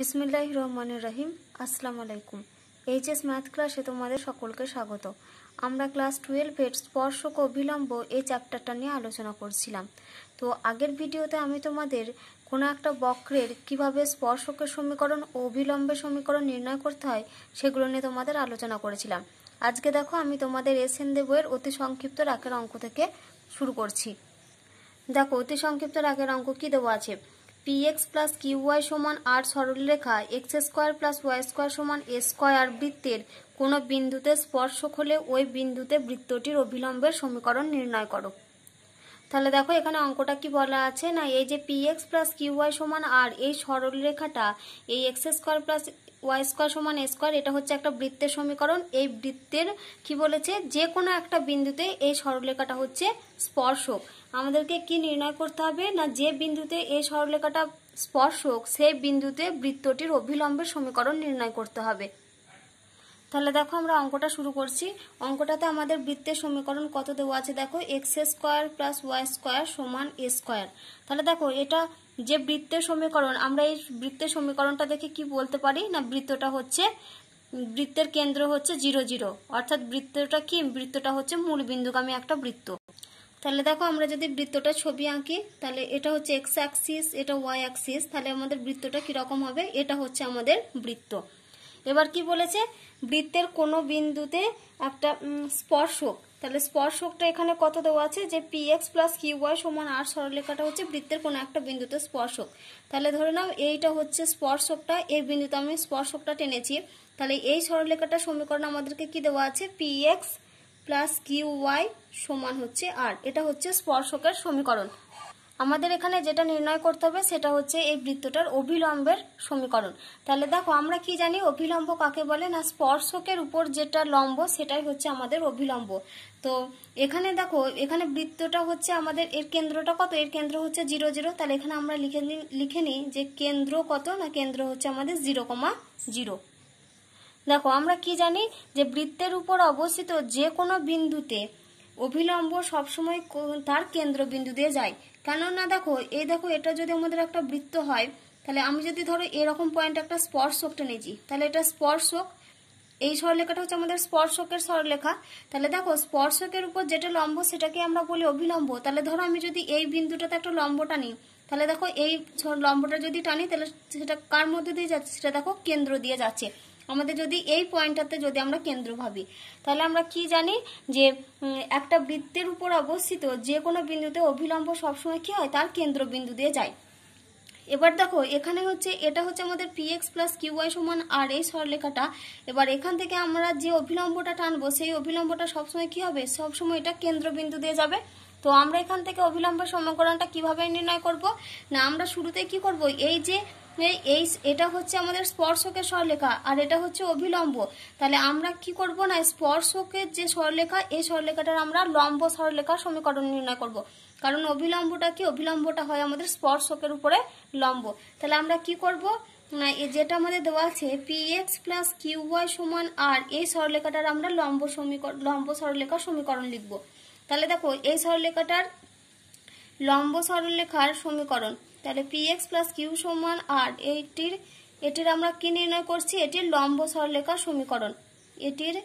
বিসমিল্লাহ রহমান রহিম। আসসালামু আলাইকুম। এইচএস ম্যাথ ক্লাসে তোমাদের সকলকে স্বাগত। আমরা ক্লাস টুয়েলভের স্পর্শক অবিলম্ব এই চ্যাপ্টারটা নিয়ে আলোচনা করছিলাম। তো আগের ভিডিওতে আমি তোমাদের কোনো একটা বক্রের কীভাবে স্পর্শকের সমীকরণ ও অবিলম্বের সমীকরণ নির্ণয় করতে হয় সেগুলো নিয়ে তোমাদের আলোচনা করেছিলাম। আজকে দেখো আমি তোমাদের এসএন দেবইয়ের অতি সংক্ষিপ্ত রাকের অঙ্ক থেকে শুরু করছি। দেখো অতি সংক্ষিপ্ত রাগের অঙ্ক কি দেওয়া আছে? P X plus Q Y সমান আর সরলরেখা X square plus Y square সমান এ স্কোয়ার বৃত্তের কোনো বিন্দুতে স্পর্শক হলে ওই বিন্দুতে বৃত্তটির অবিলম্বের সমীকরণ নির্ণয় করো। তাহলে দেখো এখানে অঙ্কটা কি বলা আছে না, এই যে P X plus Q Y সমান আর এই সরলরেখাটা, এই X square plus Y square সমান এ স্কোয়ার এটা হচ্ছে একটা বৃত্তের সমীকরণ। এই বৃত্তের কি বলেছে? যে কোনো একটা বিন্দুতে এই সরলরেখাটা হচ্ছে স্পর্শক। আমাদেরকে কি নির্ণয় করতে হবে? না, যে বিন্দুতে এই সরলরেখাটা স্পর্শক, সেই বিন্দুতে বৃত্তটির অভিলম্বের সমীকরণ নির্ণয় করতে হবে। তাহলে দেখো আমরা অঙ্কটা শুরু করছি। অঙ্কটাতে আমাদের বৃত্তের সমীকরণ কত দেওয়া আছে? দেখো X square plus Y square সমান এ স্কোয়ার তাহলে দেখো, এটা যে বৃত্তের সমীকরণ, আমরা এই বৃত্তের সমীকরণটা দেখে কি বলতে পারি? না, বৃত্তটা হচ্ছে, বৃত্তের কেন্দ্র হচ্ছে জিরো জিরো। অর্থাৎ বৃত্তটা কি? বৃত্তটা হচ্ছে মূল বিন্দুগামী একটা বৃত্ত। তাহলে দেখো, আমরা যদি বৃত্তটা ছবি আঁকি, তাহলে এটা হচ্ছে এক্স অ্যাক্সিস এটা ওয়াই অ্যাক্সিস তাহলে আমাদের বৃত্তটা কীরকম হবে? এটা হচ্ছে আমাদের বৃত্ত। এবার কি বলেছে? বৃত্তের কোনো বিন্দুতে একটা স্পর্শক তাহলে স্পর্শকটা এখানে কত দেওয়া আছে? যে P X plus Q Y সমান আর সরলরেখাটা হচ্ছে বৃত্তের কোনো একটা বিন্দুতে স্পর্শক। তাহলে ধরে নাও এইটা হচ্ছে স্পর্শকটা এই বিন্দুতে আমি স্পর্শকটা টেনেছি। তাহলে এই সরলরেখাটা সমীকরণ আমাদেরকে কি দেওয়া আছে? P X plus Q Y সমান হচ্ছে আর এটা হচ্ছে স্পর্শকের সমীকরণ। আমাদের এখানে যেটা নির্ণয় করতে হবে সেটা হচ্ছে এই বৃত্তটার অভিলম্বের সমীকরণ। তাহলে দেখো, আমরা কি জানি অভিলম্ব কাকে বলে? না, স্পর্শকের উপর যেটা লম্ব, সেটাই হচ্ছে আমাদের অভিলম্ব। তো এখানে দেখো, এখানে বৃত্তটা হচ্ছে আমাদের, এর কেন্দ্রটা কত? এর কেন্দ্র হচ্ছে জিরো জিরো। তাহলে এখানে আমরা লিখে লিখে নিই যে কেন্দ্র কত? না, কেন্দ্র হচ্ছে আমাদের জিরো কমা জিরো। দেখো, আমরা কি জানি যে বৃত্তের উপর অবস্থিত যে কোনো বিন্দুতে অভিলম্ব সবসময় তার কেন্দ্রবিন্দু দিয়ে যায়। কেননা দেখো এই দেখো, এটা যদি আমাদের একটা বৃত্ত হয়, তাহলে আমি যদি ধরো এরকম পয়েন্ট একটা স্পর্শক টেনেছি তাহলে এটা স্পর্শক, এই সরলেখাটা হচ্ছে আমাদের স্পর্শকের সরলেখা তাহলে দেখো, স্পর্শকের উপর যেটা লম্ব, সেটাকে আমরা বলি অভিলম্ব। তাহলে ধরো আমি যদি এই বিন্দুটাতে একটা লম্ব টানি তাহলে দেখো এই লম্বটা যদি টানি, তাহলে সেটা কার মধ্যে দিয়ে যাচ্ছে? সেটা দেখো কেন্দ্র দিয়ে যাচ্ছে। আমাদের যদি এই পয়েন্টটাতে যদি আমরা কেন্দ্র ভাবি, তাহলে আমরা কি জানি যে একটা বৃত্তের উপর অবস্থিত যে কোনো বিন্দুতে অভিলম্ব সবসময় কি হয়? তার কেন্দ্রবিন্দু দিয়ে যায়। এবার দেখো, এখানে হচ্ছে, এটা হচ্ছে আমাদের P X plus Q Y সমান আর এই সরলেখাটা। এবার এখান থেকে আমরা যে অভিলম্বটা টানবো, সেই অভিলম্বটা সবসময় কি হবে? সবসময় এটা কেন্দ্রবিন্দু দিয়ে যাবে। তো আমরা এখান থেকে অভিলম্বের সমীকরণটা কীভাবে নির্ণয় করব? না, আমরা শুরুতে কি করব? এই যে এই এটা হচ্ছে আমাদের স্পর্শকের সরলেখা আর এটা হচ্ছে অভিলম্ব। তাহলে আমরা কি করব না স্পর্শকের যে সরলেখা এই সরলেখাটার আমরা লম্ব সরলেখার সমীকরণ নির্ণয় করব। কারণ অভিলম্বটা কি? অভিলম্বটা হয় আমাদের স্পর্শকের উপরে লম্ব। তাহলে আমরা কি করব? না যেটা আমাদের দেওয়া আছে P X plus Q Y সমান আর এই সরলেখাটার আমরা লম্ব সমীকরণ লম্ব সরলেখার সমীকরণ লিখব। তাহলে দেখো, এই সরলেখাটার লম্ব সরলরেখার সমীকরণ তাহলে পি এক্স প্লাস কিউ সমান আর এইটির এটির আমরা কি নির্ণয় করছি? এটির লম্ব সরলরেখার সমীকরণ। এটির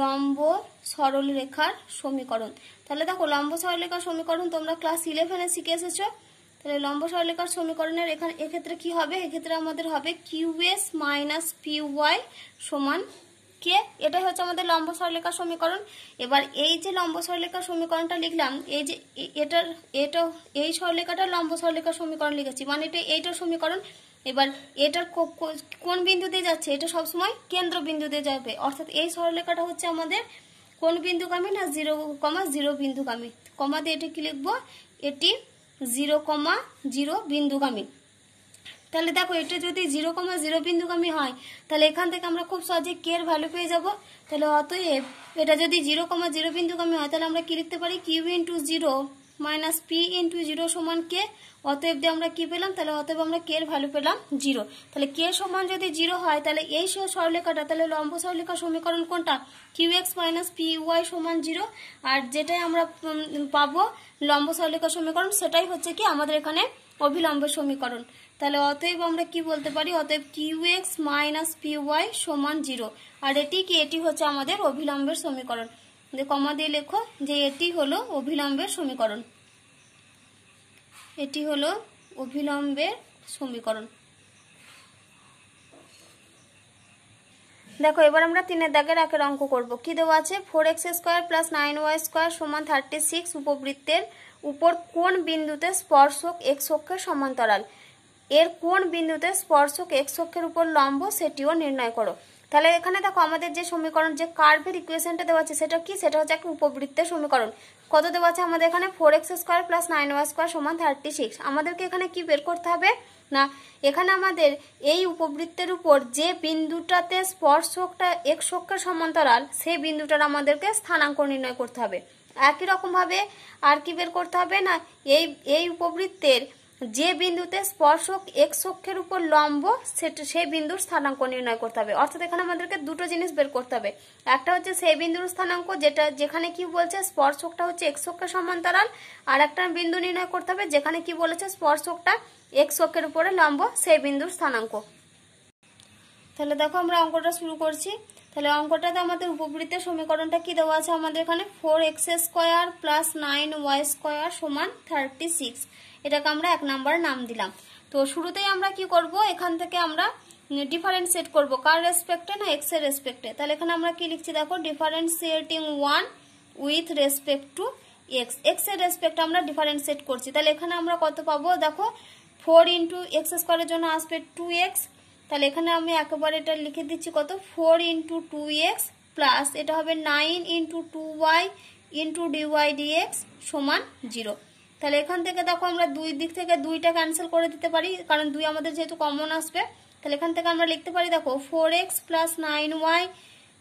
লম্ব সরলরেখার সমীকরণ। তাহলে দেখো, লম্ব সরলরেখার সমীকরণ তোমরা ক্লাস ইলেভেনে শিখে এসেছ। তাহলে লম্ব সরলরেখার সমীকরণের এখানে, এক্ষেত্রে কি হবে? এক্ষেত্রে আমাদের হবে Q X minus P Y সমান কে এটাই হচ্ছে আমাদের লম্ব সরলেখার সমীকরণ। এবার এই যে লম্ব সরলেখার সমীকরণটা লিখলাম, এই যে এটার, এটা, এই সরলেখাটার লম্ব সরলেখার সমীকরণ লিখেছি মানে এটা এইটার সমীকরণ। এবার এটার কোন বিন্দু দিয়ে যাচ্ছে? এটা সবসময় কেন্দ্র বিন্দু দিয়ে যাবে। অর্থাৎ এই সরলেখাটা হচ্ছে আমাদের কোন বিন্দুগামী না জিরো কমা জিরো বিন্দুগামী? কমা দিয়ে এটি কি লিখব? এটি জিরো কমা জিরো বিন্দুগামী। তাহলে দেখো, এটা যদি জিরো কমা জিরো বিন্দুগামী হয়, তাহলে এখান থেকে আমরা খুব সহজে কে এর ভ্যালু পেয়ে যাব। তাহলে অতএব এটা যদি জিরো কমা জিরো বিন্দুগামী হয়, তাহলে আমরা কি লিখতে পারি? Q into zero minus P into zero সমান কে অতএব দিয়ে আমরা কি পেলাম? তাহলে অতএব আমরা কে এর ভ্যালু পেলাম জিরো তাহলে কে সমান যদি জিরো হয়, তাহলে এই সরলেখাটা তাহলে লম্ব সরলেখার সমীকরণ কোনটা? Q X minus P Y সমান জিরো আর যেটাই আমরা পাবো লম্ব সরলেখার সমীকরণ, সেটাই হচ্ছে কি আমাদের এখানে অভিলম্ব সমীকরণ। তাহলে অতএব আমরা কি বলতে পারি? অতএব Q X minus P Y সমান জিরো আর এটি কি? এটি হচ্ছে আমাদের অভিলম্বের সমীকরণ। কমা দিয়ে লেখো যে এটি হলো অভিলম্বের সমীকরণ। এটি হলো অভিলম্বের সমীকরণ। দেখো, এবার আমরা তিনের দাগের একের অঙ্ক করব। কি দেওয়া আছে? Four X square plus nine Y square সমান থার্টি সিক্স উপবৃত্তের উপর কোন বিন্দুতে স্পর্শক এক্স অক্ষের সমান্তরাল? এর কোন বিন্দুতে স্পর্শক এক্স অক্ষের উপর লম্ব সেটিও নির্ণয় করো। তাহলে এখানে দেখো আমাদের যে সমীকরণ, যে কার্ভের ইকুয়েশনটা দেওয়া আছে, সেটা কি? সেটা হচ্ছে একটা উপবৃত্তের সমীকরণ। কত দেওয়া আছে আমাদের এখানে? Four X square plus nine Y square সমান থার্টি সিক্স আমাদেরকে এখানে কি বের করতে হবে? না, এখানে আমাদের এই উপবৃত্তের উপর যে বিন্দুটাতে স্পর্শকটা অক্ষের সমান্তরাল, সেই বিন্দুটার আমাদেরকে স্থানাঙ্ক নির্ণয় করতে হবে। একই রকমভাবে আর কি বের করতে হবে? না, এই এই উপবৃত্তের যে বিন্দুতে স্পর্শক এক্স অক্ষের উপর লম্ব, সেটা সেই বিন্দুর স্থানাঙ্ক নির্ণয় করতে হবে। অর্থাৎ এখানে আমাদেরকে দুটো জিনিস বের করতে হবে। একটা হচ্ছে সেই বিন্দুর স্থানাঙ্ক, যেটা যেখানে কি বলছে, স্পর্শকটা হচ্ছে এক্স অক্ষের সমান্তরাল, আর একটা বিন্দু নির্ণয় করতে হবে, যেখানে কি বলেছে, স্পর্শকটা এক্স অক্ষের উপরে লম্ব, সেই বিন্দুর স্থানাঙ্ক। তাহলে দেখো আমরা অঙ্কটা শুরু করছি। তাহলে অঙ্কটাতে আমাদের উপবৃত্তের সমীকরণটা কি দেওয়া আছে? আমাদের এখানে four X square plus nine Y square সমান থার্টি সিক্স এটাকে আমরা এক নাম্বার নাম দিলাম। তো শুরুতেই আমরা কি করব? এখান থেকে আমরা ডিফারেন্সিয়েট করব। কার রেসপেক্টে না এক্সের রেসপেক্টে তাহলে এখানে আমরা কি লিখছি দেখো? Differentiating one with respect to X এক্সের রেসপেক্ট আমরা ডিফারেন্সিয়েট করছি। তাহলে এখানে আমরা কত পাবো? দেখো ফোর ইন্টু এক্স স্কোয়ারের জন্য আসবে টু এক্স তাহলে এখানে আমি একেবারে এটা লিখে দিচ্ছি কত? Four into two X plus এটা হবে nine into two Y into dy dx সমান জিরো তাহলে এখান থেকে দেখো আমরা দুই দিক থেকে দুইটা ক্যান্সেল করে দিতে পারি, কারণ দুই আমাদের যেহেতু কমন আসবে। তাহলে এখান থেকে আমরা লিখতে পারি, দেখো four X plus nine Y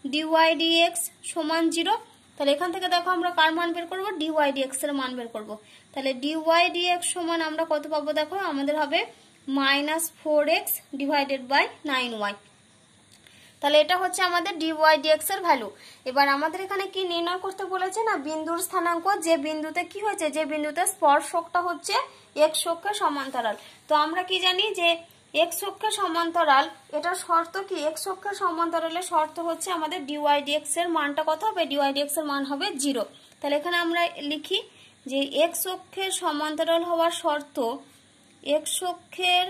dy dx সমান জিরো তাহলে এখান থেকে দেখো আমরা কার মান বের করব? ডিওয়াই ডিএক্স এর মান বের করব। তাহলে ডিওয়াই ডিএক্স সমান আমরা কত পাবো দেখো? আমাদের হবে minus four X divided by nine Y তাহলে এটা হচ্ছে আমাদের ডিওয়াই ডিএক্স এর ভ্যালু এবার আমাদের এখানে কি নির্ণয় করতে বলেছে না? বিন্দুর স্থানাঙ্ক যে বিন্দুতে কি হয়েছে? যে বিন্দুতে স্পর্শকটা হচ্ছে এক্স অক্ষের সমান্তরাল। তো আমরা কি জানি যে এক্স অক্ষের সমান্তরাল, এটার শর্ত কি? এক্স অক্ষের সমান্তরালের শর্ত হচ্ছে আমাদের ডিওয়াই ডিএক্স এর মানটা কত হবে? ডিওয়াই ডিএক্স এর মান হবে জিরো তাহলে এখানে আমরা লিখি যে এক্স অক্ষের সমান্তরাল হওয়ার শর্ত এক্স অক্ষের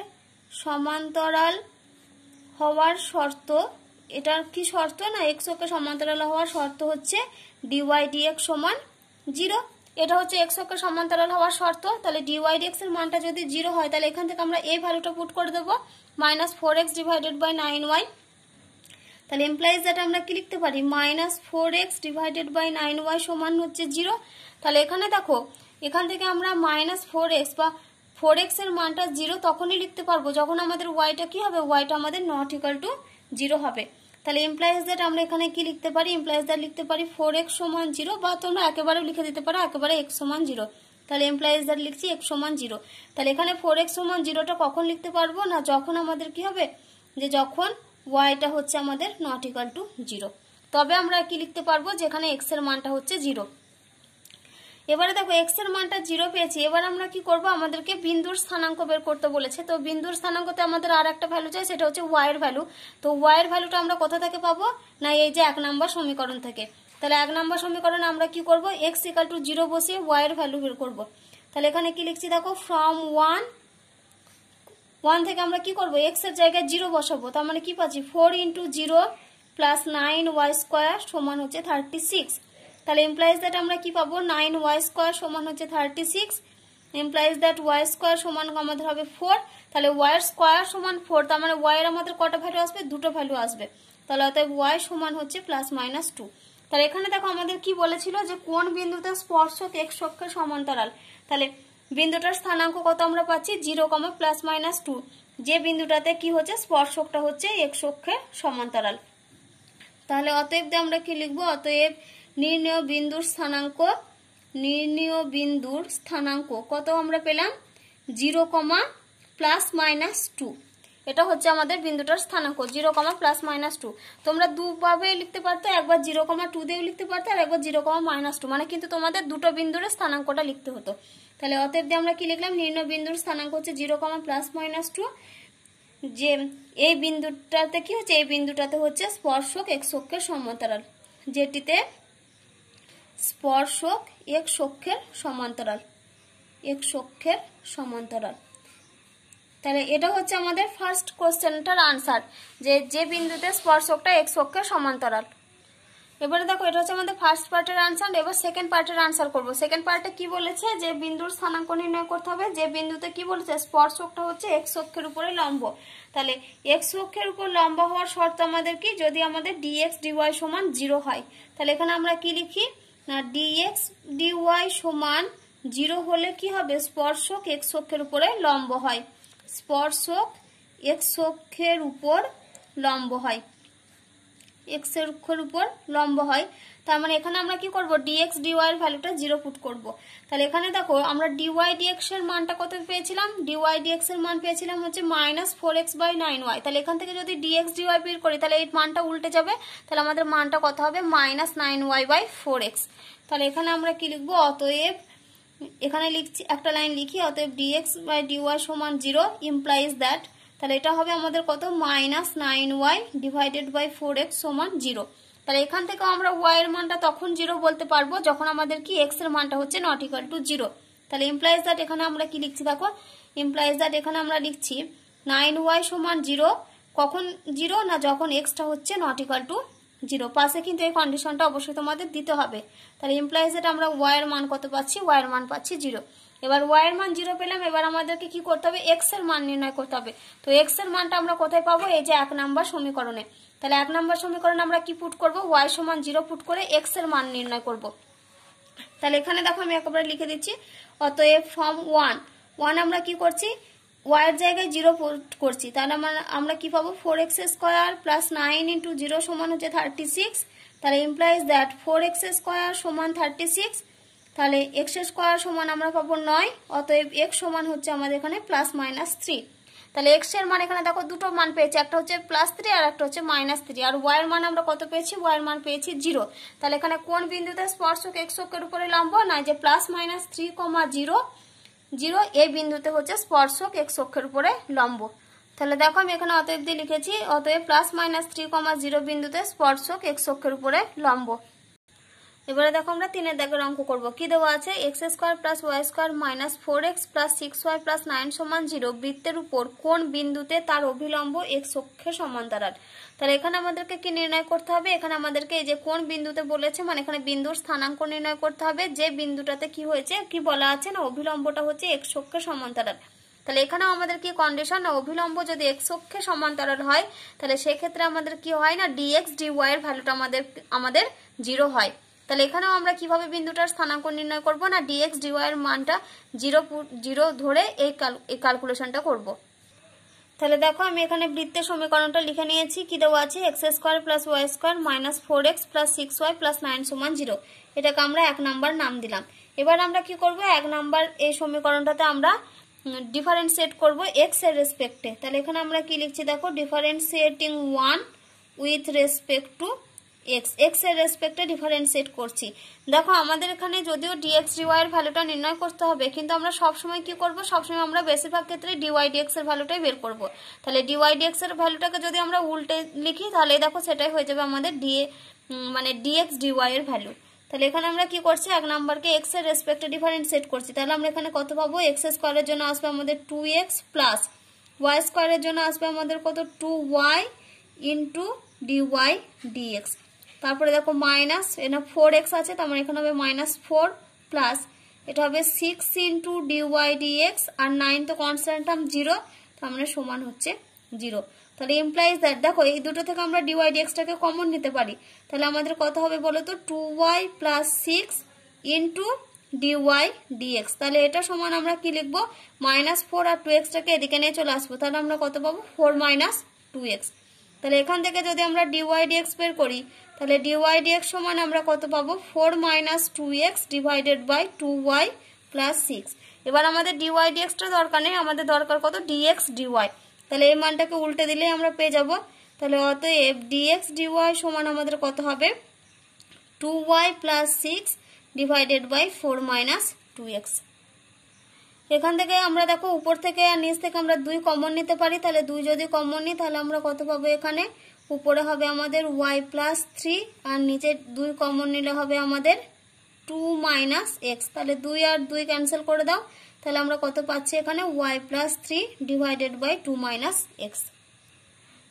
সমান্তরাল হওয়ার শর্ত। এটার কি শর্ত না? এক্স অক্ষের সমান্তরাল হওয়ার শর্ত হচ্ছে ডিওয়াই ডিএক্স সমান জিরো এটা হচ্ছে এক্স অক্ষের সমান্তরাল হওয়ার শর্ত। তাহলে ডিওয়াই ডিএক্স এর মানটা যদি জিরো হয়, তাহলে এখান থেকে আমরা এই ভ্যালুটা পুট করে দেবো। Minus four X divided by nine Y তাহলে এমপ্লয়িজ দ্যাট আমরা কি লিখতে পারি? Minus four X divided by nine Y সমান হচ্ছে জিরো তাহলে এখানে দেখো, এখান থেকে আমরা মাইনাস ফোর এক্স বা ফোর এক্সের মানটা জিরো তখনই লিখতে পারব। যখন আমাদের ওয়াইটা কি হবে? ওয়াইটা আমাদের নট ইকাল টু জিরো হবে। তাহলে এমপ্লয়েজ দ্যাট আমরা এখানে কি লিখতে পারি? এমপ্লয়েজ দ্যাট লিখতে পারি ফোর এক্স সমান জিরো বা তোমরা একেবারেও লিখে দিতে পারো, একেবারে এক্স সমান জিরো তাহলে এমপ্লয়েজ দ্যাট লিখছি এক্স সমান জিরো তাহলে এখানে ফোর এক্স সমান জিরোটা কখন লিখতে পারব? না, যখন আমাদের কি হবে? যে যখন ওয়াইটা হচ্ছে আমাদের নট ইকাল টু জিরো তবে আমরা কি লিখতে পারব? যেখানে এক্সের মানটা হচ্ছে জিরো এবারে দেখো এক্সের মানটা জিরো পেয়েছি। এবার আমরা কি করব? আমাদেরকে বিন্দুর স্থানাঙ্ক বের করতে বলেছে। তো বিন্দুর স্থানাঙ্কতে আমাদের আর একটা ভ্যালু চাই, সেটা হচ্ছে ওয়াই এর ভ্যালু তো ওয়াই এর ভ্যালুটা আমরা কোথা থেকে পাবো? না, এই যে এক নম্বর সমীকরণ থেকে। তাহলে এক নম্বর সমীকরণে আমরা কি করব? এক্স ইকাল টু জিরো বসিয়ে এর ভ্যালু বের করব। তাহলে এখানে কি লিখছি দেখো? ফ্রম ওয়ান ওয়ান থেকে আমরা কি করব? এক্সের জায়গায় জিরো বসাবো। তার মানে কি পাচ্ছি? Four into zero plus nine Y square সমান হচ্ছে থার্টি সিক্স তাহলে এমপ্লয়েজ দ্যাট আমরা কি পাবো? নাইন ওয়াই স্কোয়ার সমান হচ্ছে thirty six implies that Y square সমান আমাদের হবে ফোর তাহলে ওয়াই স্কোয়ার সমান ফোর তার মানে ওয়াই এর আমাদের কটা ভ্যালু আসবে? দুটো ভ্যালু আসবে। তাহলে অতএব ওয়াই সমান হচ্ছে প্লাস মাইনাস টু তাহলে এখানে দেখো আমাদের কি বলেছিল যে কোন বিন্দুতে স্পর্শক এক অক্ষের সমান্তরাল? তাহলে বিন্দুটার স্থানাঙ্ক কত আমরা পাচ্ছি? Zero comma plus minus two যে বিন্দুটাতে কি হচ্ছে? স্পর্শকটা হচ্ছে এক অক্ষের সমান্তরাল। তাহলে অতএব আমরা কি লিখব? অতএব নির্ণয় বিন্দুর স্থানাঙ্ক, নির্ণয় বিন্দুর স্থানাঙ্ক। কত আমরা পেলাম? Zero comma plus minus two. এটা হচ্ছে আমাদের বিন্দুটার স্থানাঙ্ক, zero comma plus minus two. তোমরা দুভাবে লিখতে পারতো, একবার জিরো কমা টু দিয়েও লিখতে পারতো, আর একবার জিরো কমা মাইনাস টু। মানে কিন্তু তোমাদের দুটো বিন্দুর স্থানাঙ্কটা লিখতে হতো। তাহলে অতএব দিয়ে আমরা কি লিখলাম? নির্ণয় বিন্দুর স্থানাঙ্ক হচ্ছে zero comma plus minus two. যে এই বিন্দুটাতে কি হচ্ছে? এই বিন্দুটাতে হচ্ছে স্পর্শক এক অক্ষের সমান্তরাল, যেটিতে স্পর্শক এক অক্ষের সমান্তরাল, এক অক্ষের সমান্তরাল। তাহলে এটা হচ্ছে আমাদের ফার্স্ট কোশ্চেনটার আনসার যে যে বিন্দুতে স্পর্শকটা এক্স অক্ষের সমান্তরাল। এবারে দেখো, এটা হচ্ছে আমাদের ফার্স্ট পার্টের আনসার এবার সেকেন্ড পার্টের আনসার করব। সেকেন্ড পার্টে কি বলেছে? যে বিন্দুর স্থানাঙ্ক নির্ণয় করতে হবে। যে বিন্দুতে কি বলেছে? স্পর্শকটা হচ্ছে এক্স অক্ষের উপরে লম্ব। তাহলে এক্স অক্ষের উপর লম্ব হওয়ার শর্ত আমাদের কি? যদি আমাদের ডিএক্স ডিওয়াই সমান জিরো হয়, তাহলে এখানে আমরা কি লিখি? না ডিএক্স ডিওয়াই সমান জিরো হলে কি হবে? স্পর্শক এক্স অক্ষের উপরে লম্ব হয়। স্পর্শক এক্স অক্ষের উপর লম্ব হয়। এক্সের অক্ষের উপর লম্ব হয়। তার মানে এখানে আমরা কি করব? ডিএক্স ডিওয়াই এর ভ্যালুটা জিরো পুট করব। তাহলে এখানে দেখো, আমরা ডিওয়াই ডিএক্স এর মানটা কত পেয়েছিলাম? ডিওয়াই ডিএক্স এর মান পেয়েছিলাম হচ্ছে minus four X by nine Y তাহলে এখান থেকে যদি ডিএক্স ডিওয়াই বের করি, তাহলে এই মানটা উল্টে যাবে। তাহলে আমাদের মানটা কত হবে? Minus nine Y by four X তাহলে এখানে আমরা কি লিখব? অতএব এখানে লিখছি, একটা লাইন লিখি, অতএব ডিএক্স বাই ডিওয়াই সমান জিরো ইমপ্লাইজ দ্যাট তাহলে এটা হবে আমাদের কত? Minus nine Y divided by four X সমান জিরো তাহলে এখান থেকে আমরা ওয়াই এর মানটা তখন জিরো বলতে পারব, যখন আমাদের কি এক্সের মানটা হচ্ছে নট ইকাল টু জিরো তাহলে ইমপ্লাইজ দ্যাট এখানে আমরা কি লিখছি দেখো? ইমপ্লাইজ দ্যাট এখানে আমরা লিখছি নাইন ওয়াই সমান জিরো কখন জিরো না যখন এক্সটা হচ্ছে নট ইকাল টু জিরো পাশে কিন্তু এই কন্ডিশনটা অবশ্যই তোমাদের দিতে হবে। তাহলে ইমপ্লাইজ দ্যাট আমরা ওয়াই এর মান কত পাচ্ছি? ওয়াই এর মান পাচ্ছি জিরো এবার ওয়াই এর মান জিরো পেলাম, এবার আমাদেরকে কি করতে হবে? এক্সের মান নির্ণয় করতে হবে। তো এক্সের মানটা আমরা কোথায় পাবো? এই যে এক নাম্বার সমীকরণে। তাহলে এক নাম্বার সমীকরণে আমরা কি পুট করব? ওয়াই সমান জিরো পুট করে এক্সের মান নির্ণয় করব। তাহলে এখানে দেখো আমি একেবারে লিখে দিচ্ছি। অতএব ফর্ম ওয়ান ওয়ান আমরা কি করছি? ওয়াইয়ের জায়গায় জিরো পুট করছি। তাহলে আমরা আমরা কি পাবো? Four X square plus nine into zero সমান হচ্ছে থার্টি সিক্স তাহলে implies that four X square সমান থার্টি সিক্স তাহলে এক্স স্কোয়ার সমান আমরা পাবো নয়, অতএব এক্স সমান হচ্ছে আমাদের এখানে প্লাস মাইনাস থ্রি তাহলে এক্সের মান এখানে দেখো দুটো মান পেয়েছি, একটা হচ্ছে প্লাস থ্রি আর একটা হচ্ছে মাইনাস থ্রি আর ওয়াই এর মান আমরা কত পেয়েছি? ওয়াই এর মান পেয়েছি জিরো তাহলে এখানে কোন বিন্দুতে স্পর্শক এক্স অক্ষের উপরে লম্ব? না যে plus minus three comma zero zero এই বিন্দুতে হচ্ছে স্পর্শক এক্স অক্ষের উপরে লম্ব। তাহলে দেখো আমি এখানে অতএব দিয়ে লিখেছি, অতএব plus minus three comma zero বিন্দুতে স্পর্শক এক্স অক্ষের উপরে লম্ব। এবারে দেখো আমরা তিনের দাগের অঙ্ক করব। কি দেওয়া আছে? X square plus y square minus four x plus six y plus nine সমান জিরো বৃত্তের উপর কোন বিন্দুতে তার অভিলম্ব এক্স অক্ষে সমান্তরাল? তাহলে এখানে আমাদেরকে কি নির্ণয় করতে হবে? এখানে আমাদেরকে এই যে কোন বিন্দুতে বলেছে মানে এখানে বিন্দুর স্থানাঙ্ক নির্ণয় করতে হবে। যে বিন্দুটাতে কি হয়েছে, কি বলা আছে না, অভিলম্বটা হচ্ছে এক্স অক্ষে সমান্তরাল। তাহলে এখানেও আমাদের কি কন্ডিশন অভিলম্ব যদি এক্স অক্ষে সমান্তরাল হয়, তাহলে সেক্ষেত্রে আমাদের কি হয় না ডিএক্স ডিওয়াই এর ভ্যালুটা আমাদের আমাদের জিরো হয়। তাহলে এখানেও আমরা কীভাবে বিন্দুটার স্থানাঙ্ক নির্ণয় করব? না ডিএক্স ডিওয়াই এর মানটা জিরো জিরো ধরে এই ক্যালকুলেশনটা করব। তাহলে দেখো, আমি এখানে বৃত্তের সমীকরণটা লিখে নিয়েছি। কি দেওয়া আছে? X square plus y square minus four x plus six y plus nine সমান জিরো এটাকে আমরা এক নাম্বার নাম দিলাম। এবার আমরা কি করব? এক নাম্বার এই সমীকরণটাতে আমরা ডিফারেন্সিয়েট করব এক্সের রেসপেক্টে তাহলে এখানে আমরা কি লিখছি? দেখো differentiating one with respect to x এক্সের রেসপেক্টে ডিফারেন্সিয়েট করছি। দেখো, আমাদের এখানে যদিও ডিএক্স ডিওয়াই এর ভ্যালুটা নির্ণয় করতে হবে, কিন্তু আমরা সবসময় কি করব? সবসময় আমরা বেশিরভাগ ক্ষেত্রে ডিওয়াই ডিএক্স এর ভ্যালুটাই বের করব। তাহলে ডিওয়াই ডিএক্স এর ভ্যালুটাকে যদি আমরা উল্টে লিখি, তাহলে দেখো সেটাই হয়ে যাবে আমাদের ডিএ মানে ডিএক্স ডিওয়াই এর ভ্যালু তাহলে এখানে আমরা কি করছি? এক নাম্বারকে এক্সের রেসপেক্টে ডিফারেন্সিয়েট করছি। তাহলে আমরা এখানে কত পাবো? এক্স স্কোয়ারের জন্য আসবে আমাদের টু এক্স প্লাস ওয়াই স্কোয়ারের জন্য আসবে আমাদের কত? Two y into dy dx তারপরে দেখো মাইনাস এটা ফোর এক্স আছে, তার মানে এখানে হবে মাইনাস ফোর প্লাস এটা হবে সিক্স ইন্টু ডিওয়াই ডিএক্স আর নাইন তো কনস্ট্যান্ট জিরো তার মানে সমান হচ্ছে জিরো তাহলে ইমপ্লাইজ দ্যাট দেখো এই দুটো থেকে আমরা ডিওয়াই ডিএক্সটাকে কমন নিতে পারি। তাহলে আমাদের কত হবে বলো তো? Two Y plus six into DY DX তাহলে এটা সমান আমরা কি লিখব? মাইনাস ফোর আর টু এক্সটাকে এদিকে নিয়ে চলে আসব। তাহলে আমরা কত পাবো? ফোর মাইনাস টু এক্স তাহলে এখান থেকে যদি আমরা ডিওয়াই ডিএক্স বের করি, তাহলে ডিওয়াই ডিএক্স সমান আমরা কত পাবো? Four minus two x divided by two y plus six এবার আমাদের ডিওয়াই ডিএক্সটা দরকার নেই, আমাদের দরকার কত? ডিএক্স ডিওয়াই তাহলে এই মানটাকে উল্টে দিলেই আমরা পেয়ে যাব। তাহলে অত অতএব ডিএক্স ডিওয়াই সমান আমাদের কত হবে? Two y plus six divided by four minus two x এখান থেকে আমরা দেখো, উপর থেকে আর নিচ থেকে আমরা দুই কমন নিতে পারি। তাহলে দুই যদি কমন নিই, তাহলে আমরা কত পাবো এখানে? উপরে হবে আমাদের ওয়াই প্লাস থ্রি আর নিচে দুই কমন নিলে হবে আমাদের টু মাইনাস এক্স তাহলে দুই আর দুই ক্যান্সেল করে দাও। তাহলে আমরা কত পাচ্ছি এখানে? Y plus three divided by two minus x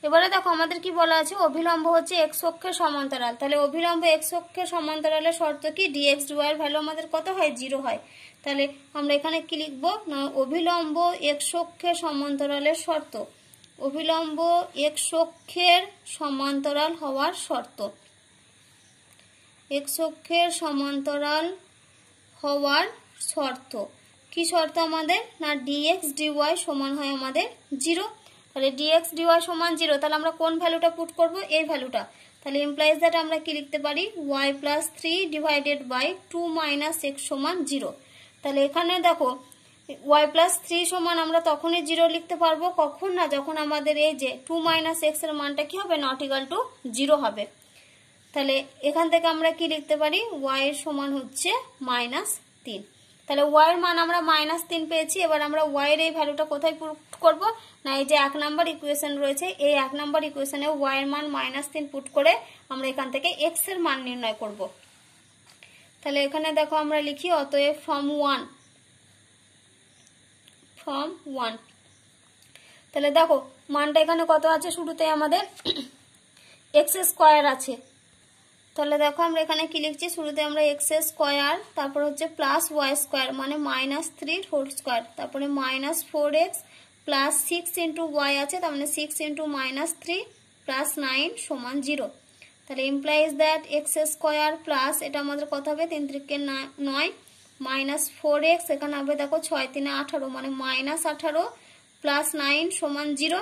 এবারে দেখো, আমাদের কি বলা আছে? অভিলম্ব হচ্ছে এক্স অক্ষের সমান্তরাল। তাহলে অভিলম্ব এক্স অক্ষের সমান্তরালের শর্ত কি? ডিএক্স ডিওয়াই ভ্যালু আমাদের কত হয়? জিরো হয়। তাহলে আমরা এখানে কি লিখব? না, অভিলম্ব এক্স অক্ষের সমান্তরালের শর্ত। অভিলম্ব এক্স অক্ষের সমান্তরাল হওয়ার শর্ত। এক্স অক্ষের সমান্তরাল হওয়ার শর্ত। কি শর্ত আমাদের? না ডিএক্স ডিওয়াই সমান হয় আমাদের জিরো তাহলে ডিএক্স ডিওয়াই সমান জিরো তাহলে আমরা কোন ভ্যালুটা পুট করব? এই ভ্যালুটা তাহলে ইমপ্লাইজ দ্যাট আমরা কি লিখতে পারি? Y plus three divided by two minus x সমান জিরো তাহলে এখানে দেখো ওয়াই প্লাস থ্রি সমান আমরা তখনই জিরো লিখতে পারব, কখন না? যখন আমাদের এই যে টু মাইনাস এক্সের মানটা কি হবে? নট ইকাল টু জিরো হবে। তাহলে এখান থেকে আমরা কি লিখতে পারি? ওয়াই সমান হচ্ছে মাইনাস তিন তাহলে ওয়াই এর মান আমরা মাইনাস তিন পেয়েছি, এবার আমরা ওয়াই এর এই ভ্যালুটা কোথায় পুট করব? না, এই যে এক নাম্বার ইকুয়েশন রয়েছে, এই এক নাম্বার ইকুয়েশনে ওয়াই এর মান মাইনাস তিন পুট করে আমরা এখান থেকে এক্সের মান নির্ণয় করব। তাহলে এখানে দেখো আমরা লিখি, অতএব ফ্রম ওয়ান ফ্রম ওয়ান তাহলে দেখো, মানটা এখানে কত আছে? শুরুতে আমাদের এক্স স্কোয়ার আছে। তাহলে দেখো আমরা এখানে কি লিখছি? শুরুতে আমরা এক্স স্কোয়ার তারপর হচ্ছে প্লাস ওয়াই স্কোয়ার মানে মাইনাস থ্রি হোল স্কোয়ার তারপরে minus four x plus six into y আছে, তার মানে six into minus three plus nine সমান জিরো তাহলে implies that x square plus এটা আমাদের কথা হবে? তিন ত্রিকে নয় মাইনাস ফোর এক্স এখানে হবে দেখো ছয় তিনে আঠারো মানে মাইনাস আঠারো প্লাস নাইন সমান জিরো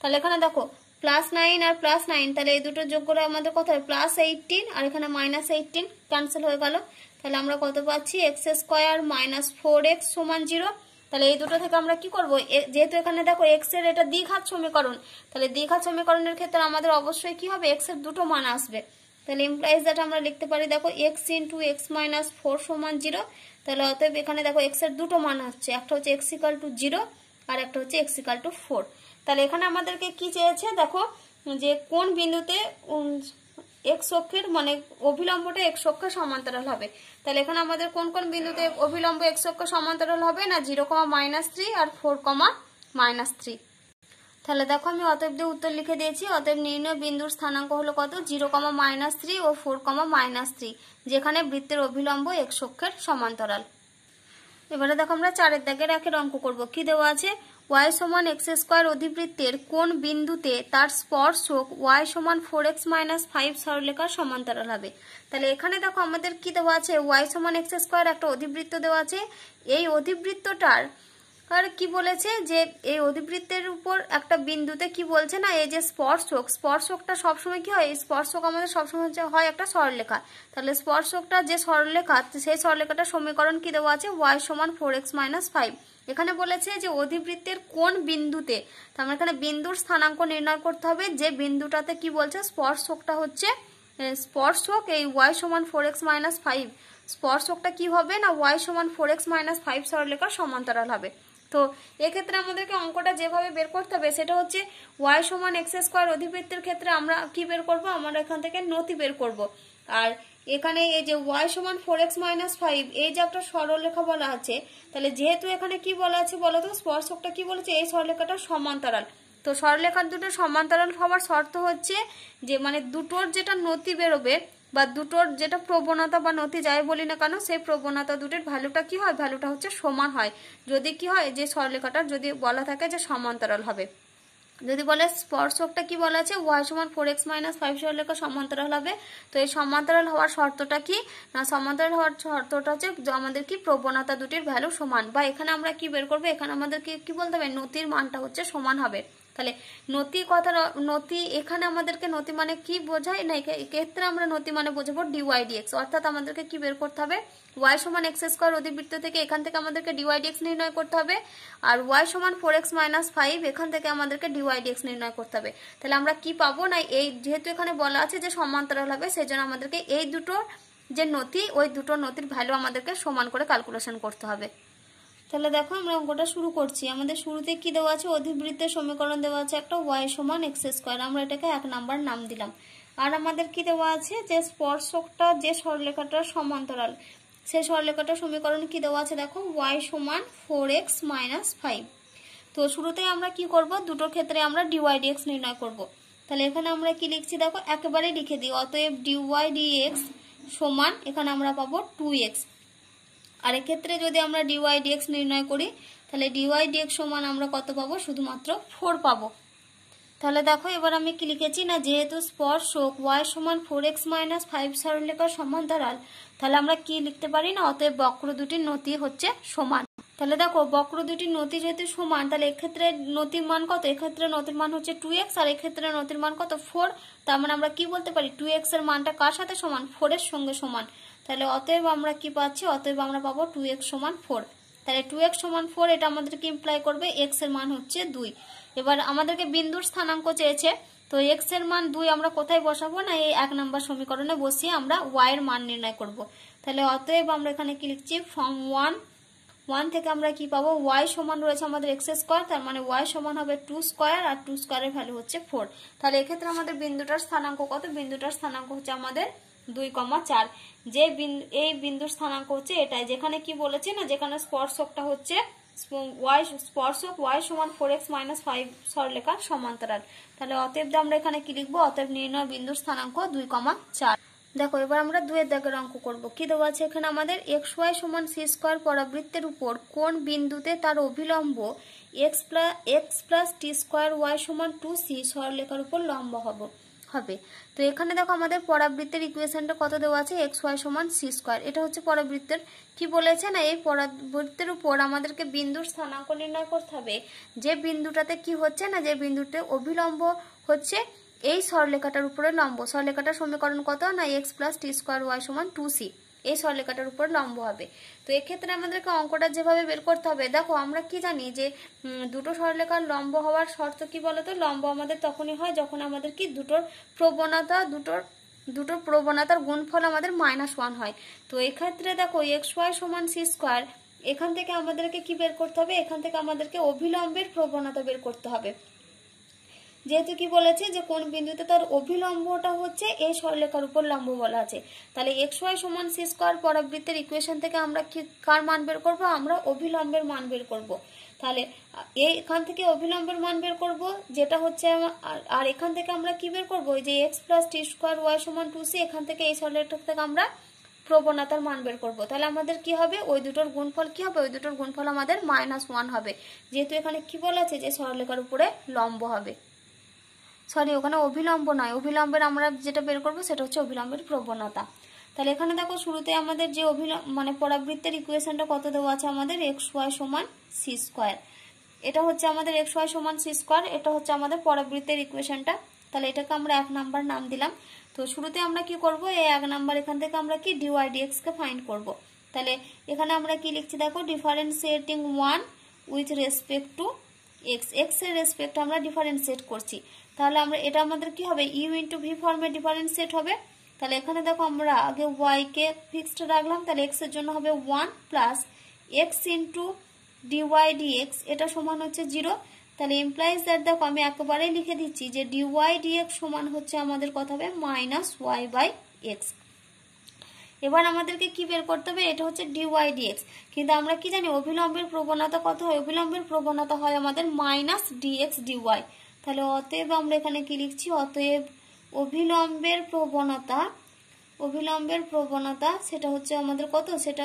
তাহলে এখানে দেখো প্লাস নাইন আর প্লাস নাইন তাহলে এই দুটো যোগ করে আমাদের কত হবে প্লাস এইটিন আর এখানে মাইনাস এইটিন ক্যান্সেল হয়ে গেল। তাহলে আমরা কত পাচ্ছি? X square minus four x সমান জিরো তাহলে এই দুটো থেকে আমরা কি করব? যেহেতু এখানে দেখো এক্সের এটা দ্বিঘাত সমীকরণ, তাহলে দ্বিঘাত সমীকরণের ক্ষেত্রে আমাদের অবশ্যই কি হবে? এক্সের দুটো মান আসবে। তাহলে ইমপ্লাইজ দ্যাট আমরা লিখতে পারি, দেখো x into x minus four সমান জিরো তাহলে অতএব এখানে দেখো এক্সের দুটো মান হচ্ছে একটা হচ্ছে এক্স ইকাল টু জিরো আর একটা হচ্ছে এক্স ইকাল টু ফোর তাহলে এখানে আমাদেরকে কি চেয়েছে? দেখো, যে কোন বিন্দুতে এক্স অক্ষের মানে অভিলম্বটা এক্স অক্ষের সমান্তরাল হবে। তাহলে এখানে আমাদের কোন কোন বিন্দুতে অভিলম্ব এক্স অক্ষ সমান্তরাল হবে না জিরো কমা মাইনাস থ্রি আর ফোর কমা মাইনাস থ্রি তাহলে দেখো, আমি অতএব দিয়ে উত্তর লিখে দিয়েছি। অতএব নির্ণয় বিন্দুর স্থানাঙ্ক হলো কত? জিরো কমা মাইনাস থ্রি ও ফোর কমা মাইনাস থ্রি যেখানে বৃত্তের অভিলম্ব এক্স অক্ষের সমান্তরাল। এবারে দেখো, আমরা চারের দাগের একের অঙ্ক করব। কি দেওয়া আছে? ওয়াই সমান এক্স স্কোয়ার অধিবৃত্তের কোন বিন্দুতে তার স্পর্শক ওয়াই সমান ফোর এক্স মাইনাস ফাইভ সরলেখার সমান্তরাল হবে? তাহলে এখানে দেখো আমাদের কি দেওয়া আছে? ওয়াই সমান এক্স স্কোয়ার একটা অধিবৃত্ত দেওয়া আছে। এই অধিবৃত্তটার আর কি বলেছে যে এই অধিবৃত্তের উপর একটা বিন্দুতে কি বলছে না, এই যে স্পর্শক, স্পর্শকটা সবসময় কি হয়? এই স্পর্শক আমাদের সবসময় হয় একটা সরলরেখা। তাহলে স্পর্শকটা যে সরলরেখা, সেই সরলরেখাটার সমীকরণ কি দেওয়া আছে? ওয়াই সমান ফোর এক্স মাইনাস ফাইভ এখানে বলেছে যে অধিবৃত্তের কোন বিন্দুতে, তার মানে এখানে বিন্দুর স্থানাঙ্ক নির্ণয় করতে হবে, যে বিন্দুটাতে কি বলছে, স্পর্শকটা হচ্ছে স্পর্শক, এই ওয়াই সমান ফোর এক্স মাইনাস ফাইভ স্পর্শকটা কি হবে না ওয়াই সমান ফোর এক্স মাইনাস ফাইভ সরলরেখার সমান্তরাল হবে। তো এক্ষেত্রে আমাদেরকে অঙ্কটা যেভাবে বের করতে হবে, সেটা হচ্ছে ওয়াই সমান এক্স স্কোয়ার অধিবৃত্তের ক্ষেত্রে আমরা কি বের করব, আমরা এখান থেকে নতি বের করব। আর এখানে এই যে ওয়াই সমান ফোর এক্স মাইনাস ফাইভ এই যে একটা সরলরেখা বলা আছে, তাহলে যেহেতু এখানে কি বলা আছে বলো তো স্পর্শকটা কি বলেছে? এই সরলরেখাটা সমান্তরাল। তো সরলরেখার দুটো সমান্তরাল হওয়ার শর্ত হচ্ছে যে মানে দুটোর যেটা নতি বেরোবে বা দুটোর যেটা প্রবণতা বা নতি যাই বলি না কেন, সেই প্রবণতা দুটোর ভ্যালুটা কি হয়? ভ্যালুটা হচ্ছে সমান হয়। যদি কি হয়? যে সরলরেখাটার যদি বলা থাকে যে সমান্তরাল হবে। যদি বলে স্পর্শকটা কি বলা আছে? ওয়াই সমান ফোর এক্স মাইনাস ফাইভ সরলরেখা সমান্তরাল হবে। তো এই সমান্তরাল হওয়ার শর্তটা কি? না, সমান্তরাল হওয়ার শর্তটা হচ্ছে আমাদের কি প্রবণতা দুটির ভ্যালু সমান। বা এখানে আমরা কি বের করব? এখানে আমাদের কি বলতে হবে? নতির মানটা হচ্ছে সমান হবে। তাহলে নতি কথার নতি এখানে আমাদেরকে নতি মানে কি বোঝায়? না এক্ষেত্রে আমরা নতি মানে বোঝাবো ডিওয়াই ডিএক্স অর্থাৎ আমাদেরকে কি বের করতে হবে? ওয়াই সমান এক্স স্কোয়ার অধিবৃত্ত থেকে এখান থেকে আমাদেরকে ডিওয়াই ডিএক্স নির্ণয় করতে হবে, আর ওয়াই সমান ফোর এক্স মাইনাস ফাইভ এখান থেকে আমাদেরকে ডিওয়াই ডিএক্স নির্ণয় করতে হবে। তাহলে আমরা কি পাবো? না, এই যেহেতু এখানে বলা আছে যে সমান্তরাল হবে সেই জন্য আমাদেরকে এই দুটো যে নতি, ওই দুটো নতির ভ্যালু আমাদেরকে সমান করে ক্যালকুলেশন করতে হবে। তাহলে দেখো আমরা অঙ্কটা শুরু করছি। আমাদের শুরুতে কি দেওয়া আছে? অধিবৃত্তের সমীকরণ দেওয়া আছে একটা ওয়াই সমান এক্স স্কোয়ার আমরা এটাকে এক নাম্বার নাম দিলাম। আর আমাদের কি দেওয়া আছে? যে স্পর্শকটা, যে সরলেখাটার সমান্তরাল সেই সরলেখাটার সমীকরণ কি দেওয়া আছে দেখো? ওয়াই সমান ফোর এক্স মাইনাস ফাইভ তো শুরুতে আমরা কি করব? দুটো ক্ষেত্রে আমরা ডিওয়াই ডিএক্স নির্ণয় করব। তাহলে এখানে আমরা কি লিখছি দেখো? একেবারে লিখে দিই। অতএব ডিওয়াই ডিএক্স সমান এখানে আমরা পাবো টু এক্স আর এক্ষেত্রে যদি আমরা ডিওয়াই ডিএক্স নির্ণয় করি, তাহলে ডিওয়াই ডিএক্স সমান আমরা কত পাবো? শুধুমাত্র ফোর পাবো। তাহলে দেখো, এবার আমি কি লিখেছি না, যেহেতু স্পর্শক ওয়াই সমান ফোর এক্স মাইনাস ফাইভ সরলরেখার সমান্তরাল, তাহলে আমরা কি লিখতে পারি না? অতএব বক্র দুটির নতি হচ্ছে সমান। তাহলে দেখো, বক্র দুটির নতি যেহেতু সমান, তাহলে এক্ষেত্রে নতির মান কত? এক্ষেত্রে নতির মান হচ্ছে টু এক্স আর এক্ষেত্রে নতির মান কত? ফোর তার মানে আমরা কি বলতে পারি? টু এক্সের মানটা কার সাথে সমান? ফোর এর সঙ্গে সমান। তাহলে অতএব আমরা কি পাচ্ছি? অতএব আমরা পাবো টু এক্স সমান ফোর তাহলে টু এক্স সমান ফোর এটা আমাদেরকে ইমপ্লাই করবে এক্সের মান হচ্ছে দুই। এবার আমাদেরকে বিন্দুর স্থানাঙ্ক চেয়েছে, তো এক্সের মান দুই আমরা কোথায় বসাবো? না, এই এক নম্বর সমীকরণে বসিয়ে আমরা ওয়াই এর মান নির্ণয় করব। তাহলে অতএব আমরা এখানে কি লিখছি? ফর্ম ওয়ান ওয়ান থেকে আমরা কি পাবো? ওয়াই সমান রয়েছে আমাদের এক্স স্কোয়ার তার মানে ওয়াই সমান হবে টু স্কোয়ার আর টু স্কোয়ারের ভ্যালু হচ্ছে ফোর তাহলে এক্ষেত্রে আমাদের বিন্দুটার স্থানাঙ্ক কত? বিন্দুটার স্থানাঙ্ক হচ্ছে আমাদের দুই কমা চার। যে এই বিন্দুর স্থানাঙ্ক হচ্ছে এটাই। যেখানে কি বলেছে না, যেখানে স্পর্শকটা হচ্ছে ওয়াই স্পর্শক ওয়াই সমান ফোর এক্স মাইনাস ফাইভ সরলেখার সমান্তরাল। তাহলে অতএব আমরা এখানে কি লিখব? অতএব নির্ণয় বিন্দুর স্থানাঙ্ক দুই কমা চার। দেখো, এবার আমরা দুয়ের দাগের অঙ্ক করব। কি দেওয়া আছে এখানে আমাদের? এক্স ওয়াই সমান সি স্কোয়ার পরাবৃত্তের উপর কোন বিন্দুতে তার অভিলম্ব x plus x plus t square y সমান টু সি সরলেখার উপর লম্ব হব। হবে। তো এখানে দেখো আমাদের পরাবৃত্তের ইকুয়েশনটা কত দেওয়া আছে? এক্স ওয়াই সমান সি স্কোয়ার এটা হচ্ছে পরাবৃত্তের। কি বলেছে না? এই পরাবৃত্তের উপর আমাদেরকে বিন্দুর স্থানাঙ্ক নির্ণয় করতে হবে। যে বিন্দুটাতে কি হচ্ছে না? যে বিন্দুতে অভিলম্ব হচ্ছে, এই সরলেখাটার উপরে লম্ব। সরলেখাটার সমীকরণ কত? না x plus t square y সমান টু সি এই সরলেখাটার উপর লম্ব হবে। তো এক্ষেত্রে আমাদেরকে অঙ্কটা যেভাবে বের করতে হবে, দেখো আমরা কি জানি যে দুটো সরলেখার লম্ব হওয়ার শর্ত কি বলতো? লম্ব আমাদের তখনই হয় যখন আমাদের কি দুটোর প্রবণতা দুটোর দুটো প্রবণতার গুণফল আমাদের মাইনাস ওয়ান হয়। তো এক্ষেত্রে দেখো এক্স ওয়াই সমান সি স্কোয়ার এখান থেকে আমাদেরকে কি বের করতে হবে? এখান থেকে আমাদেরকে অভিলম্বের প্রবণতা বের করতে হবে। যেহেতু কি বলেছে যে কোন বিন্দুতে তার অভিলম্বটা হচ্ছে এই সরলেখার উপর লম্ব বলা আছে। তাহলে এক্স ওয়াই সমান সি স্কোয়ার পরাবৃত্তের ইকুয়েশন থেকে আমরা কি, কার মান বের করব? আমরা অভিলম্বের মান বের করব। তাহলে এখান থেকে অভিলম্বের মান বের করব, যেটা হচ্ছে আর এখান থেকে আমরা কি বের করব? যে x plus t square y সমান টু সি এখান থেকে এই সরলেখা থেকে আমরা প্রবণতার মান বের করব। তাহলে আমাদের কি হবে? ওই দুটোর গুণফল কি হবে? ওই দুটোর গুণফল আমাদের মাইনাস ওয়ান হবে। যেহেতু এখানে কি বলা আছে? যে সরলেখার উপরে লম্ব হবে। সরি ওখানে অভিলম্ব নয়। অভিলম্বের আমরা যেটা বের করব সেটা হচ্ছে অভিলম্বের প্রবণতা। তাহলে এখানে দেখো শুরুতে আমাদের যে অভিলম্ব মানে পরাবৃত্তের ইকুয়েশনটা কত দেওয়া আছে আমাদের? এক্স ওয়াই সমান সি স্কোয়ার এটা হচ্ছে আমাদের এক্স ওয়াই সমান সি স্কোয়ার এটা হচ্ছে আমাদের পরাবৃত্তের ইকুয়েশনটা তাহলে এটাকে আমরা এক নাম্বার নাম দিলাম। তো শুরুতে আমরা কি করব? এই এক নাম্বার এখান থেকে আমরা কি ডিওয়াই ডিএক্স কে ফাইন্ড করব। তাহলে এখানে আমরা কি লিখছি দেখো? Differentiating one with respect to x এক্সের রেসপেক্ট আমরা ডিফারেন্সিয়েট করছি। তাহলে আমরা, এটা আমাদের কি হবে? ইউ ইন্টু ভি ফর্মে ডিফারেন্সিয়েট হবে। তাহলে এখানে দেখো আমরা আগে ওয়াই কে ফিক্সড রাখলাম, তাহলে এক্সের জন্য হবে one plus x into dy dx এটা সমান হচ্ছে জিরো তাহলে ইমপ্লাইজ দ্যাট দেখো আমি একেবারেই লিখে দিচ্ছি যে ডিওয়াই ডিএক্স সমান হচ্ছে আমাদের কথা হবে? মাইনাস ওয়াই বাই এক্স এবার আমাদেরকে কি বের করতে হবে? এটা হচ্ছে ডিওয়াই ডিএক্স কিন্তু আমরা কি জানি, অভিলম্বের প্রবণতা কত হয়? অভিলম্বের প্রবণতা হয় আমাদের মাইনাস ডিএক্স ডিওয়াই তাহলে অতএব আমরা এখানে কি লিখছি? অতএব অভিলম্বের প্রবণতা অভিলম্বের প্রবণতা সেটা হচ্ছে আমাদের কত? সেটা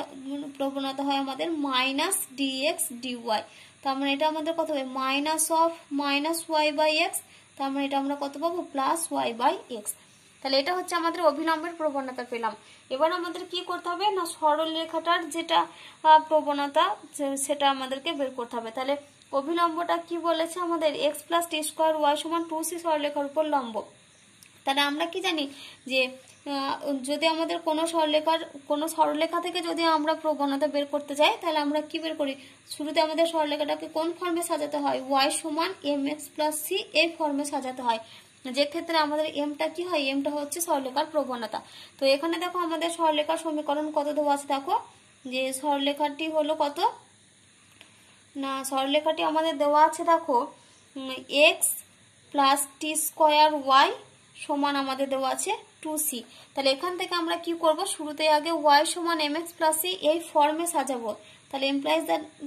প্রবণতা হয় আমাদের মাইনাস ডিএক্স ডিওয়াই তার মানে এটা আমাদের কত হবে? Minus of minus y by x তার মানে এটা আমরা কত পাবো? প্লাস ওয়াই বাই এক্স তাহলে এটা হচ্ছে আমাদের অভিলম্বের প্রবণতা পেলাম। এবার আমাদের কি করতে হবে? না সরল রেখাটার যেটা প্রবণতা সেটা আমাদেরকে বের করতে হবে। তাহলে অভিলম্বটা কি বলেছে আমাদের? X plus t square y সমান টু সি সরলেখার উপর লম্ব। তাহলে আমরা কি জানি যে যদি আমাদের কোনো সরলেখার কোনো সরলেখা থেকে যদি আমরা প্রবণতা বের করতে যাই, তাহলে আমরা কি বের করি? শুরুতে আমাদের সরলেখাটাকে কোন ফর্মে সাজাতে হয়? ওয়াই সমান এম এক্স প্লাস সি এই ফর্মে সাজাতে হয়। যে ক্ষেত্রে আমাদের এমটা কি হয়? এমটা হচ্ছে সরলেখার প্রবণতা। তো এখানে দেখো আমাদের সরলেখার সমীকরণ কত দেওয়া আছে দেখো? যে সরলেখাটি হলো কত? না সরলেখাটি আমাদের দেওয়া আছে দেখো x plus t square y সমান আমাদের দেওয়া আছে টু সি তাহলে এখান থেকে আমরা কি করব? শুরুতে আগে ওয়াই সমান এম এক্স প্লাস সি এই ফর্মে সাজাবো। তাহলে এমপ্লাইজ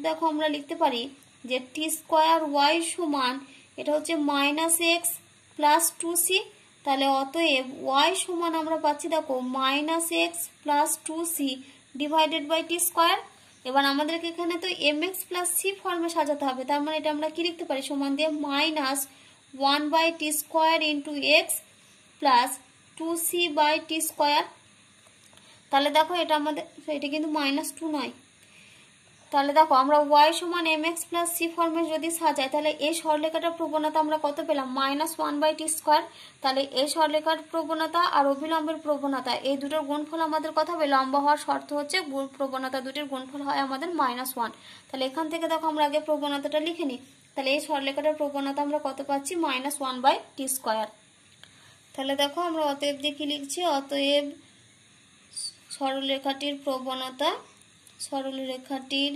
দেখো আমরা লিখতে পারি যে টি স্কোয়ার ওয়াই সমান, এটা হচ্ছে minus x plus two c তাহলে অতএব ওয়াই সমান আমরা পাচ্ছি দেখো minus x plus two c divided by t square এবার আমাদেরকে এখানে তো এম এক্স প্লাস সি ফর্মে সাজাতে হবে, তার মানে এটা আমরা কি লিখতে পারি? সমান দিয়ে minus one by t square into x plus two c by t square তাহলে দেখো এটা আমাদের, এটা কিন্তু মাইনাস টু নয়। তাহলে দেখো, আমরা ওয়াই সমান এম এক্স প্লাস সি ফর্মে যদি সাজাই, তাহলে এই সরলেখাটার প্রবণতা আমরা কত পেলাম? Minus one by t square তাহলে এই সরলেখার প্রবণতা আর অভিলম্বের প্রবণতা, এই দুটোর গুণফল আমাদের কথা হবে? লম্বা হওয়ার শর্ত হচ্ছে প্রবণতা দুটির গুণফল হয় আমাদের মাইনাস ওয়ান তাহলে এখান থেকে দেখো, আমরা আগে প্রবণতাটা লিখে নিই। তাহলে এই সরলেখাটার প্রবণতা আমরা কত পাচ্ছি? Minus one by t square তাহলে দেখো, আমরা অতএব দিয়ে কি লিখছি? অতএব সরলরেখাটির প্রবণতা সরলরেখাটির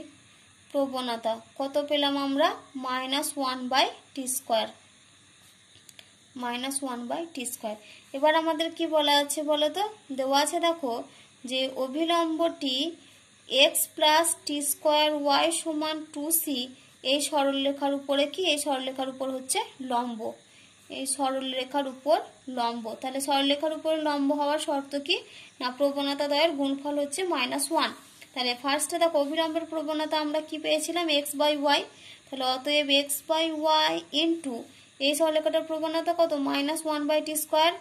প্রবণতা। কত পেলাম আমরা? Minus one by t square. Minus one by t square. এবার আমাদের কি বলা আছে বলো তো দেওয়া আছে দেখো যে অভিলম্বটি x plus t square y সমান টু সি। এই সরলরেখার উপরে কি? এই সরলরেখার উপর হচ্ছে লম্ব। এই সরলরেখার উপর লম্ব। তাহলে সরলরেখার উপর লম্ব হওয়ার শর্ত কি? না প্রবণতা দ্বয়ের গুণফল হচ্ছে মাইনাস ওয়ান। তাহলে ফার্স্টে দেখো অভিলম্বের প্রবণতা আমরা কি পেয়েছিলাম? এক্স বাই ওয়াই তাহলে অতএব এক্স বাই ওয়াই ইন্টু এই সরলরেখাটার প্রবণতা কত? Minus one by t square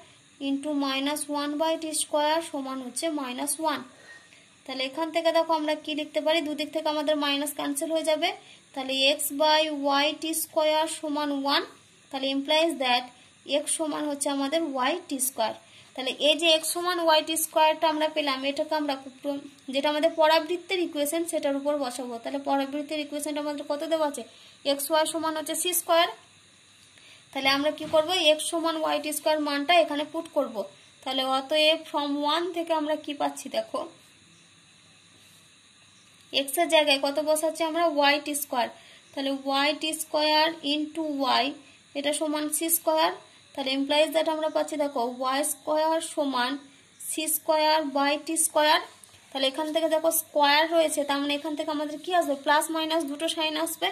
into minus one by t square সমান হচ্ছে মাইনাস ওয়ান তাহলে এখান থেকে দেখো আমরা কি লিখতে পারি? দুদিক থেকে আমাদের মাইনাস ক্যান্সেল হয়ে যাবে। তাহলে X by Y T square সমান ওয়ান তাহলে ইমপ্লাইজ দ্যাট এক্স সমান হচ্ছে আমাদের ওয়াই টি স্কোয়ার তাহলে এই যে এক্স সমান ওয়াই টি স্কোয়ারটা আমরা পেলাম, এটাকে আমরা যেটা আমাদের পরাবৃত্তের ইকুয়েশন সেটার উপর বসাবো। তাহলে পরাবৃত্তের ইকুয়েশনটা আমাদের কত দেওয়া আছে? এক্স ওয়াই সমান হচ্ছে সি স্কোয়ার তাহলে আমরা কি করব? এক্স সমান ওয়াই টি স্কোয়ার মানটা এখানে পুট করব। তাহলে অতএব ফ্রম ওয়ান থেকে আমরা কি পাচ্ছি দেখো? এক্সের জায়গায় কত বসাচ্ছি আমরা? ওয়াই টি স্কোয়ার তাহলে Y T square into Y এটা সমান সি স্কোয়ার তাহলে এমপ্লয়েজ দ্যাট আমরা পাচ্ছি, দেখো ওয়াই স্কোয়ার সমান c square by t square তাহলে এখান থেকে দেখো স্কোয়ার রয়েছে, তার মানে এখান থেকে আমাদের কি আসবে? প্লাস মাইনাস দুটো সাইন আসবে।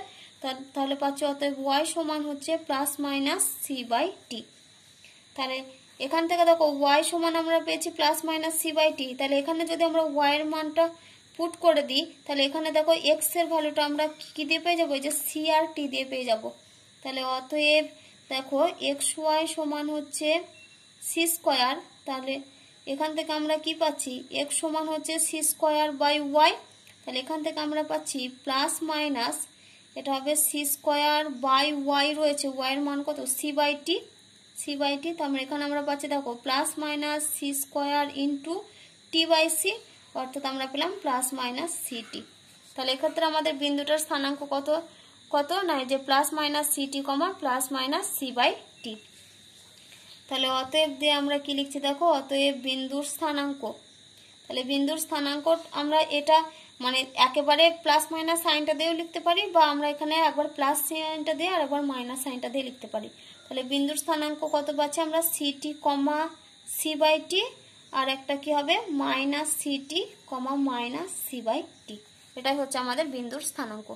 তাহলে পাচ্ছি অতএব ওয়াই সমান হচ্ছে plus minus c by t তাহলে এখান থেকে দেখো ওয়াই সমান আমরা পেয়েছি plus minus c by t তাহলে এখানে যদি আমরা ওয়াইয়ের মানটা পুট করে দিই, তাহলে এখানে দেখো এক্সের ভ্যালুটা আমরা কি দিয়ে পেয়ে যাব? যে সি আর টি দিয়ে পেয়ে যাব। তাহলে অতএব দেখো এক্স ওয়াই সমান হচ্ছে সি স্কোয়ার তাহলে এখান থেকে আমরা কি পাচ্ছি? এক্স সমান হচ্ছে সি স্কোয়ার বাই ওয়াই তাহলে এখান থেকে আমরা পাচ্ছি প্লাস মাইনাস এটা হবে সি স্কোয়ার বাই ওয়াই রয়েছে ওয়াইয়ের মান কত? C by t c by t মানে এখানে আমরা পাচ্ছি দেখো plus minus c square into t by c অর্থাৎ আমরা পেলাম প্লাস মাইনাস সিটি তাহলে এক্ষেত্রে আমাদের বিন্দুটার স্থানাঙ্ক কত? কত? না যে plus minus c t comma plus minus c by t তাহলে অতএব দিয়ে আমরা কি লিখছি দেখো? অতএব বিন্দুর স্থানাঙ্ক। তাহলে বিন্দুর স্থানাঙ্ক আমরা এটা মানে একেবারে প্লাস মাইনাস সাইনটা দিয়েও লিখতে পারি বা আমরা এখানে একবার প্লাস সাইনটা দিয়ে আর একবার মাইনাস সাইনটা দিয়ে লিখতে পারি। তাহলে বিন্দুর স্থানাঙ্ক কত পাচ্ছি আমরা? C t comma c by t আর একটা কি হবে? Minus c t comma minus c by t এটাই হচ্ছে আমাদের বিন্দুর স্থানাঙ্ক।